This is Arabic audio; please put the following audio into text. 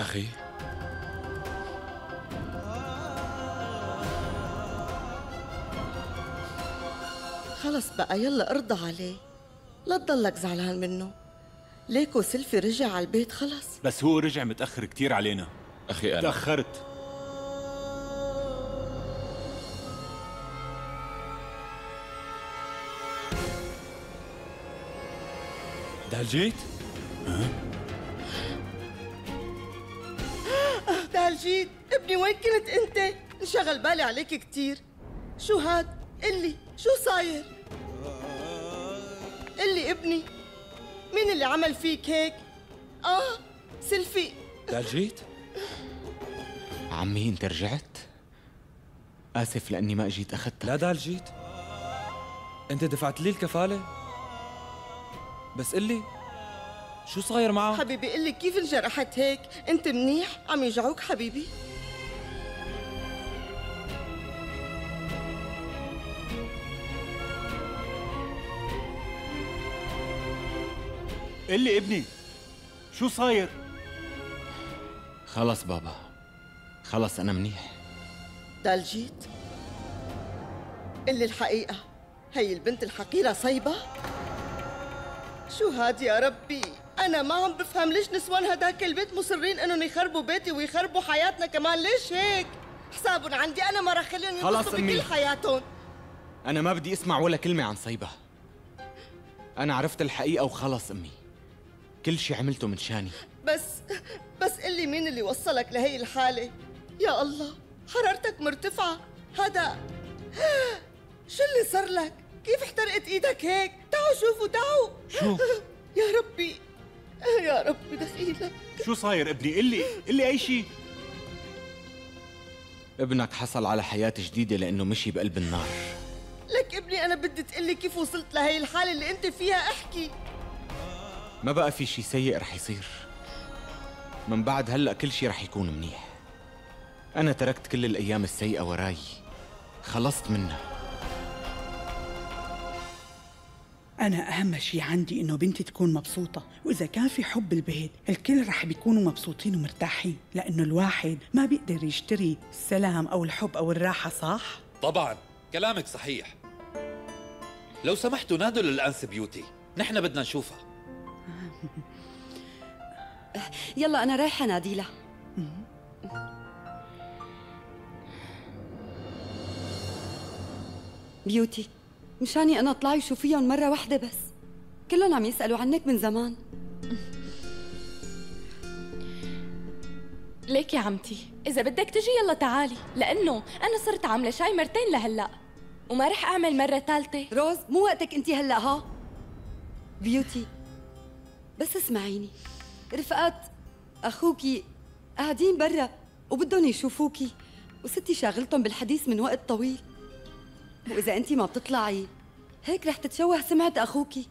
أخي. خلص بقى يلا ارضى عليه. لا تضلك زعلان منه. ليكو سلفي رجع على البيت خلص. بس هو رجع متأخر كتير علينا. أخي أنا. تأخرت. ده جيت؟ تعال جيت ابني وين كنت أنت؟ انشغل بالي عليك كتير. شو هاد؟ قلي شو صاير؟ قلي ابني مين اللي عمل فيك هيك؟ آه سلفي ده جيت؟ عمي انت رجعت؟ آسف لأني ما أجيت أخذتك. لا دال جيت. أنت دفعت لي الكفالة. بس قلي شو صاير معه؟ حبيبي قلي كيف انجرحت هيك؟ انت منيح؟ عم يوجعوك حبيبي. قل لي ابني شو صاير؟ خلص بابا خلص أنا منيح. دال جيت قلي الحقيقة هي البنت الحقيرة صيبة؟ شو هاد يا ربي؟ أنا ما عم بفهم ليش نسوان هداك البيت مصرين إنهم يخربوا بيتي ويخربوا حياتنا كمان. ليش هيك؟ حسابهم عندي. أنا ما رح خليهم أمي. بكل حياتهم. أنا ما بدي أسمع ولا كلمة عن صيبة. أنا عرفت الحقيقة وخلص أمي. كل شي عملته من شاني. بس بس قلي مين اللي وصلك لهي الحالة؟ يا الله حرارتك مرتفعة. هذا شو اللي صار لك؟ كيف احترقت إيدك هيك؟ تعوا شوفوا تعوا. شو؟ يا ربي. يا ربي دخيلك شو صاير ابني؟ قل لي قل لي أي شيء ابنك حصل على حياة جديدة لأنه مشي بقلب النار. لك ابني أنا بدي تقلي كيف وصلت لهي الحالة اللي أنت فيها؟ احكي. ما بقى في شي سيء رح يصير. من بعد هلأ كل شي رح يكون منيح. أنا تركت كل الأيام السيئة وراي. خلصت منها. أنا أهم شي عندي إنه بنتي تكون مبسوطة وإذا كان في حب بالبيت الكل رح بيكونوا مبسوطين ومرتاحين لأنه الواحد ما بيقدر يشتري السلام أو الحب أو الراحة صح؟ طبعا كلامك صحيح. لو سمحتوا نادوا للأنس بيوتي نحن بدنا نشوفها. يلا أنا رايحة ناديلها بيوتي. مشاني أنا اطلعي شوفيهم مرة واحدة بس. كلهم عم يسألوا عنك من زمان. ليك يا عمتي إذا بدك تجي يلا تعالي لأنه أنا صرت عاملة شاي مرتين لهلأ وما رح أعمل مرة ثالثة. روز مو وقتك انت هلأ ها؟ بيوتي بس اسمعيني رفقات اخوكي قاعدين برا وبدهم يشوفوكي وستي شاغلتهم بالحديث من وقت طويل. وإذا انت ما بتطلعي هيك رح تتشوه سمعة أخوكي.